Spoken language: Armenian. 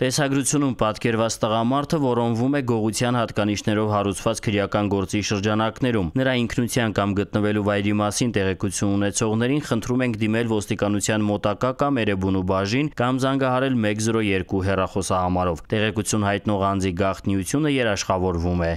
Տեսագրությունում պատկերված տղամարդը որոնվում է գողության հատկանիշներով հարուցված քրեական գործի շրջանակներում։ Նրա ինքնության կամ գտնվելու վայրի մասին տեղեկություն ունեցողներին խնդրում ենք դիմել ոստիկանության մոտակա կամ Էրեբունու բաժին կամ զանգահարել 102 հեռախոսահամարով։ Տեղեկություն հայտնող անձի գաղտնիությունը երաշխավորվում է։